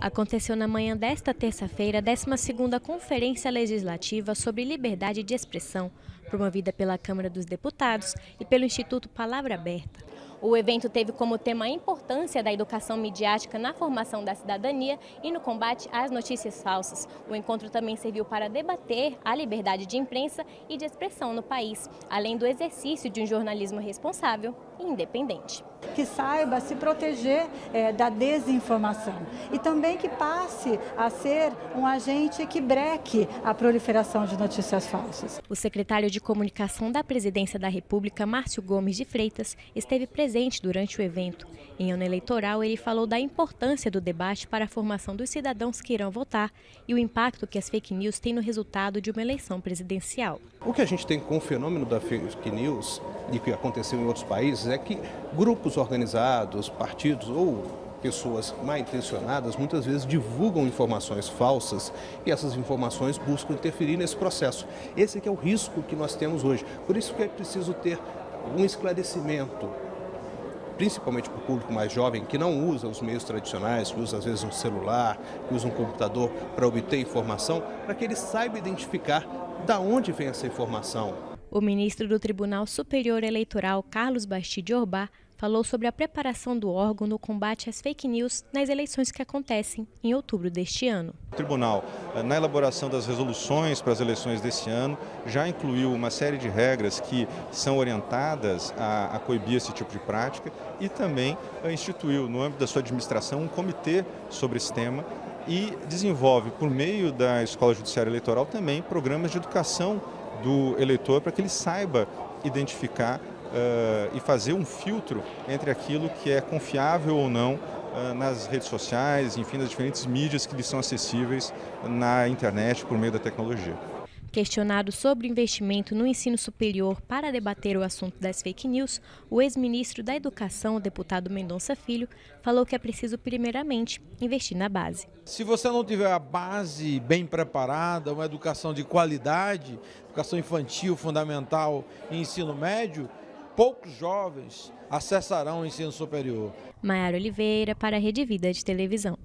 Aconteceu na manhã desta terça-feira a 12ª Conferência Legislativa sobre Liberdade de Expressão, promovida pela Câmara dos Deputados e pelo Instituto Palavra Aberta. O evento teve como tema a importância da educação midiática na formação da cidadania e no combate às notícias falsas. O encontro também serviu para debater a liberdade de imprensa e de expressão no país, além do exercício de um jornalismo responsável e independente. Que saiba se proteger é, da desinformação e também que passe a ser um agente que breque a proliferação de notícias falsas. O secretário de Comunicação da Presidência da República, Márcio Gomes de Freitas, esteve presente presente durante o evento. Em ano eleitoral, ele falou da importância do debate para a formação dos cidadãos que irão votar e o impacto que as fake news têm no resultado de uma eleição presidencial. O que a gente tem com o fenômeno da fake news e que aconteceu em outros países é que grupos organizados, partidos ou pessoas mal intencionadas muitas vezes divulgam informações falsas e essas informações buscam interferir nesse processo. Esse é o risco que nós temos hoje. Por isso que é preciso ter um esclarecimento principalmente para o público mais jovem, que não usa os meios tradicionais, que usa às vezes um celular, que usa um computador para obter informação, para que ele saiba identificar da onde vem essa informação. O ministro do Tribunal Superior Eleitoral, Carlos Bastide Orbá, falou sobre a preparação do órgão no combate às fake news nas eleições que acontecem em outubro deste ano. O tribunal, eh, na elaboração das resoluções para as eleições deste ano, já incluiu uma série de regras que são orientadas a, coibir esse tipo de prática e também eh, instituiu, no âmbito da sua administração, um comitê sobre esse tema e desenvolve, por meio da Escola Judiciária Eleitoral, também programas de educação do eleitor para que ele saiba identificar uh, e fazer um filtro entre aquilo que é confiável ou não uh, nas redes sociais, enfim, nas diferentes mídias que lhe são acessíveis na internet por meio da tecnologia. Questionado sobre investimento no ensino superior para debater o assunto das fake news, o ex-ministro da Educação, o deputado Mendonça Filho, falou que é preciso, primeiramente, investir na base. Se você não tiver a base bem preparada, uma educação de qualidade, educação infantil, fundamental e ensino médio, poucos jovens acessarão o ensino superior. Maiara Oliveira, para a Rede Vida de Televisão.